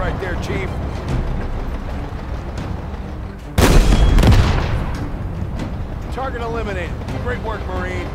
right there, Chief. Target eliminated. Great work, Marine.